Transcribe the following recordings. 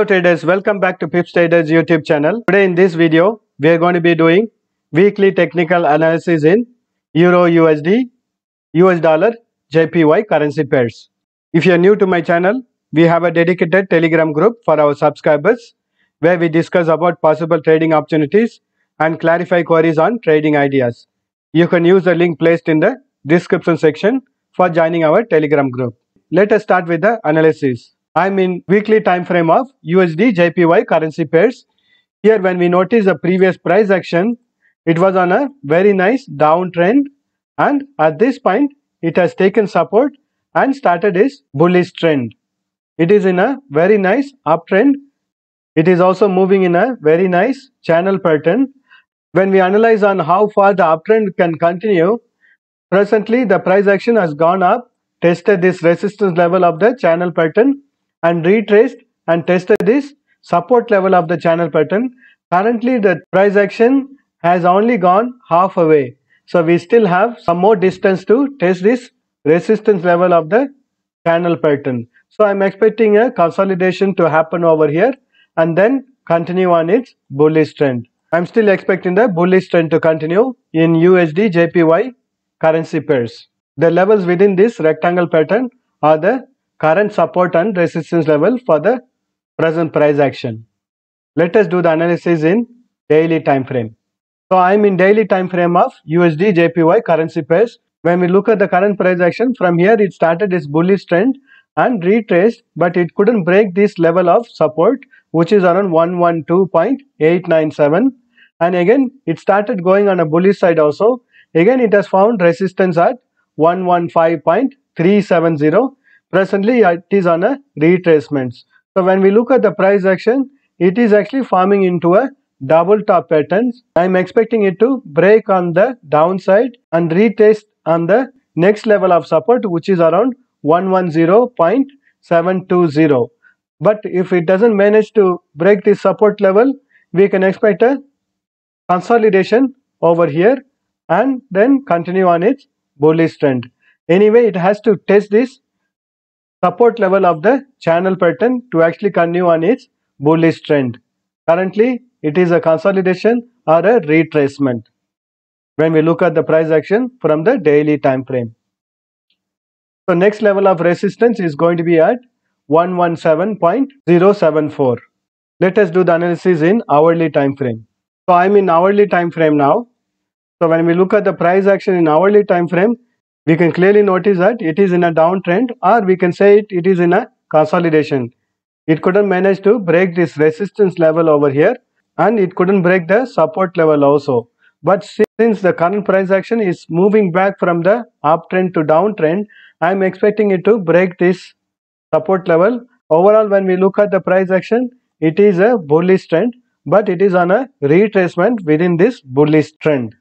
Hello traders, welcome back to Pips Traders YouTube channel. Today in this video, we are going to be doing weekly technical analysis in Euro USD, US dollar, JPY currency pairs. If you are new to my channel, we have a dedicated telegram group for our subscribers where we discuss about possible trading opportunities and clarify queries on trading ideas. You can use the link placed in the description section for joining our telegram group. Let us start with the analysis. I'm in weekly time frame of USD JPY currency pairs. Here when we notice the previous price action, it was on a very nice downtrend and at this point it has taken support and started its bullish trend. It is in a very nice uptrend. It is also moving in a very nice channel pattern. When we analyze on how far the uptrend can continue, presently the price action has gone up, tested this resistance level of the channel pattern and retraced and tested this support level of the channel pattern. Currently the price action has only gone half away. So we still have some more distance to test this resistance level of the channel pattern. So I'm expecting a consolidation to happen over here and then continue on its bullish trend. I'm still expecting the bullish trend to continue in USD JPY currency pairs. The levels within this rectangle pattern are the current support and resistance level for the present price action. Let us do the analysis in daily time frame. So I am in daily time frame of USD JPY currency pairs. When we look at the current price action from here it started its bullish trend and retraced but it couldn't break this level of support which is around 112.897 and again it started going on a bullish side also again it has found resistance at 115.370 presently it is on a retracements so when we look at the price action it is actually forming into a double top patterns. I am expecting it to break on the downside and retest on the next level of support which is around 110.720 but if it doesn't manage to break this support level we can expect a consolidation over here and then continue on its bullish trend. Anyway it has to test this support level of the channel pattern to actually continue on its bullish trend. Currently, it is a consolidation or a retracement when we look at the price action from the daily time frame. So, next level of resistance is going to be at 117.074. Let us do the analysis in hourly time frame. So, I am in hourly time frame now. So, when we look at the price action in hourly time frame, we can clearly notice that it is in a downtrend or we can say it, it is in a consolidation. It couldn't manage to break this resistance level over here and it couldn't break the support level also. But since the current price action is moving back from the uptrend to downtrend, I am expecting it to break this support level. Overall, when we look at the price action, it is a bullish trend, but it is on a retracement within this bullish trend.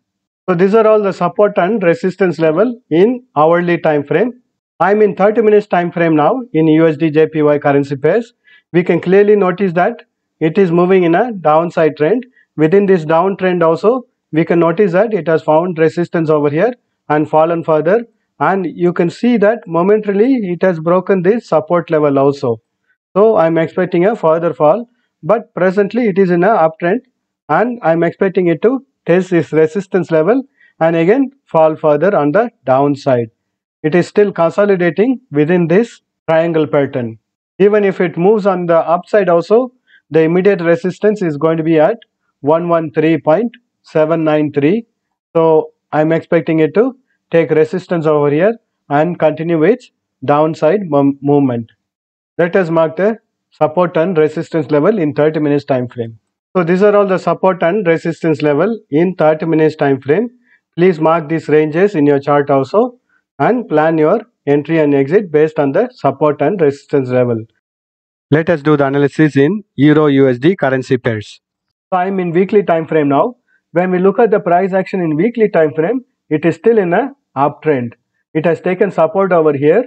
So these are all the support and resistance level in hourly time frame. I'm in 30 minutes time frame now in USD JPY currency pairs. We can clearly notice that it is moving in a downside trend. Within this downtrend also, we can notice that it has found resistance over here and fallen further. And you can see that momentarily it has broken this support level also. So I'm expecting a further fall. But presently it is in a uptrend and I'm expecting it to test this resistance level and again fall further on the downside. It is still consolidating within this triangle pattern. Even if it moves on the upside also, the immediate resistance is going to be at 113.793. So I'm expecting it to take resistance over here and continue its downside movement. Let us mark the support and resistance level in 30 minutes time frame. So these are all the support and resistance level in 30 minutes time frame. Please mark these ranges in your chart also and plan your entry and exit based on the support and resistance level. Let us do the analysis in Euro USD currency pairs. So I am in weekly time frame now. When we look at the price action in weekly time frame, it is still in a uptrend. It has taken support over here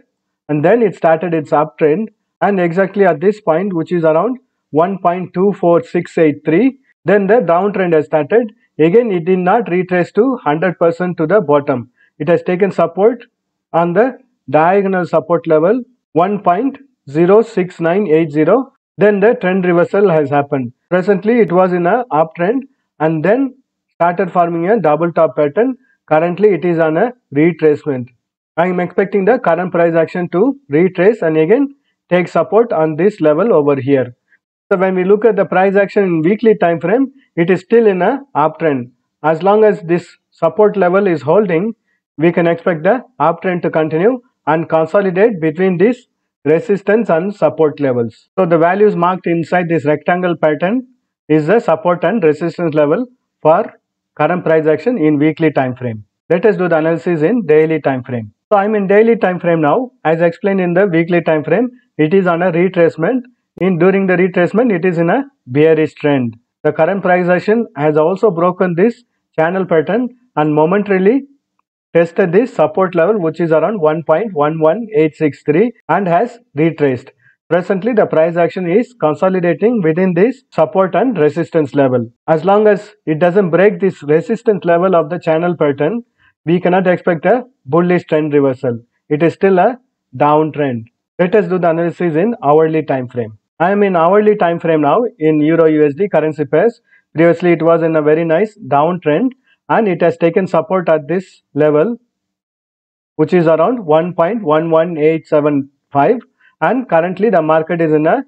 and then it started its uptrend and exactly at this point which is around 1.24683 then the downtrend has started again it did not retrace to 100% to the bottom it has taken support on the diagonal support level 1.06980 then the trend reversal has happened. Presently it was in a uptrend and then started forming a double top pattern. Currently it is on a retracement. I am expecting the current price action to retrace and again take support on this level over here. So when we look at the price action in weekly time frame, it is still in a uptrend. As long as this support level is holding, we can expect the uptrend to continue and consolidate between this resistance and support levels. So the values marked inside this rectangle pattern is the support and resistance level for current price action in weekly time frame. Let us do the analysis in daily time frame. So I'm in daily time frame now. As explained in the weekly time frame, it is on a retracement. In during the retracement, it is in a bearish trend. The current price action has also broken this channel pattern and momentarily tested this support level which is around 1.11863 and has retraced. Presently the price action is consolidating within this support and resistance level. As long as it doesn't break this resistance level of the channel pattern, we cannot expect a bullish trend reversal. It is still a downtrend. Let us do the analysis in hourly time frame. I am in hourly time frame now in Euro USD currency pairs. Previously it was in a very nice downtrend and it has taken support at this level which is around 1.11875 and currently the market is in a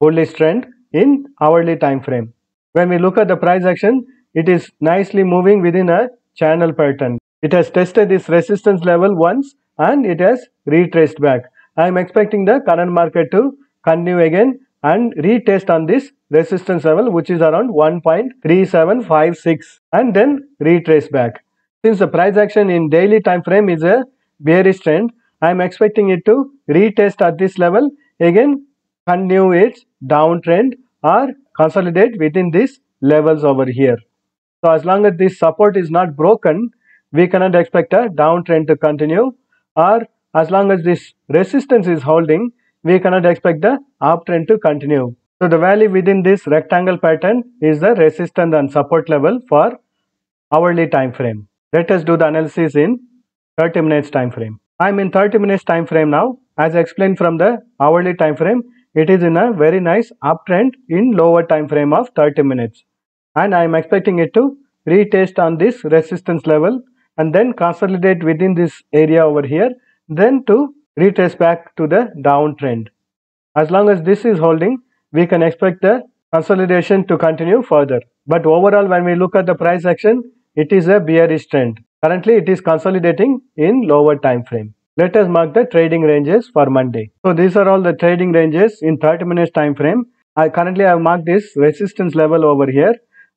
bullish trend in hourly time frame. When we look at the price action, it is nicely moving within a channel pattern. It has tested this resistance level once and it has retraced back. I am expecting the current market to continue again and retest on this resistance level which is around 1.3756 and then retrace back. Since the price action in daily time frame is a bearish trend, I am expecting it to retest at this level again continue its downtrend or consolidate within these levels over here. So as long as this support is not broken, we cannot expect a downtrend to continue or as long as this resistance is holding, we cannot expect the uptrend to continue. So the value within this rectangle pattern is the resistance and support level for hourly time frame. Let us do the analysis in 30 minutes time frame. I am in 30 minutes time frame now. As I explained from the hourly time frame, it is in a very nice uptrend in lower time frame of 30 minutes. And I am expecting it to retest on this resistance level and then consolidate within this area over here, then to retrace back to the downtrend. As long as this is holding, we can expect the consolidation to continue further. But overall, when we look at the price action, it is a bearish trend. Currently, it is consolidating in lower time frame. Let us mark the trading ranges for Monday. So these are all the trading ranges in 30 minutes time frame. I currently have marked this resistance level over here.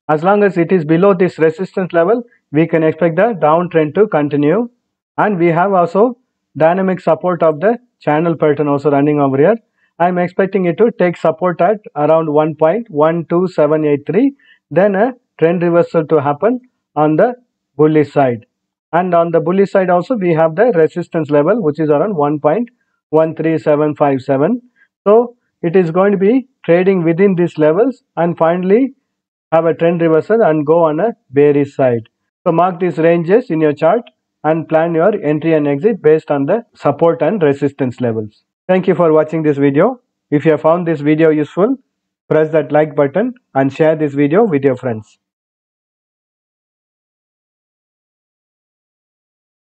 As long as it is below this resistance level, we can expect the downtrend to continue. And we have also dynamic support of the channel pattern also running over here. I am expecting it to take support at around 1.12783 then a trend reversal to happen on the bullish side. And on the bullish side also we have the resistance level which is around 1.13757 so it is going to be trading within these levels and finally have a trend reversal and go on a bearish side. So mark these ranges in your chart and plan your entry and exit based on the support and resistance levels. Thank you for watching this video. If you have found this video useful, press that like button and share this video with your friends.